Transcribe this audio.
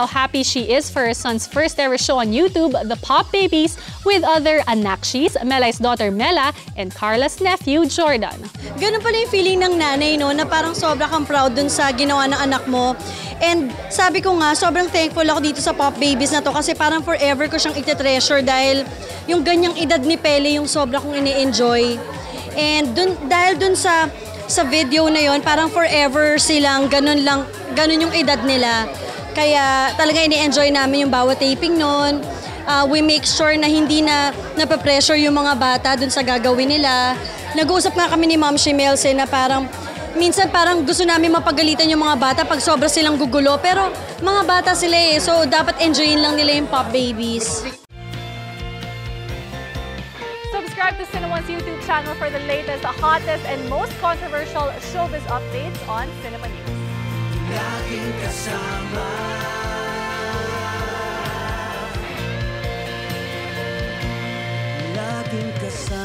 how happy she is for her son's first ever show on YouTube, The Pop Babies, with other Anakshis, Melai's daughter Mela, and Carla's nephew Jordan. Ganun pala yung feeling ng nanay, no, na parang sobra kang proud dun sa ginawa ng anak mo. And sabi ko nga, sobrang thankful ako dito sa Pop Babies na to kasi parang forever ko siyang iti-treasure dahil yung ganyang edad ni Pele yung sobra kong ini-enjoy. And dun, dahil dun sa sa video na yon parang forever silang ganun lang, ganun yung edad nila. Kaya talaga ini-enjoy namin yung bawat taping noon. Uh, we make sure na hindi na napapressure yung mga bata dun sa gagawin nila. Nag-uusap nga kami ni Ma'am Shimelse na parang minsan parang gusto namin mapagalitan yung mga bata pag sobra silang gugulo. Pero mga bata sila eh, so dapat enjoyin lang nila yung pop babies. Subscribe to Cineone's YouTube channel for the latest, the hottest, and most controversial showbiz updates on Cinema News. Laging kasama Laging kasama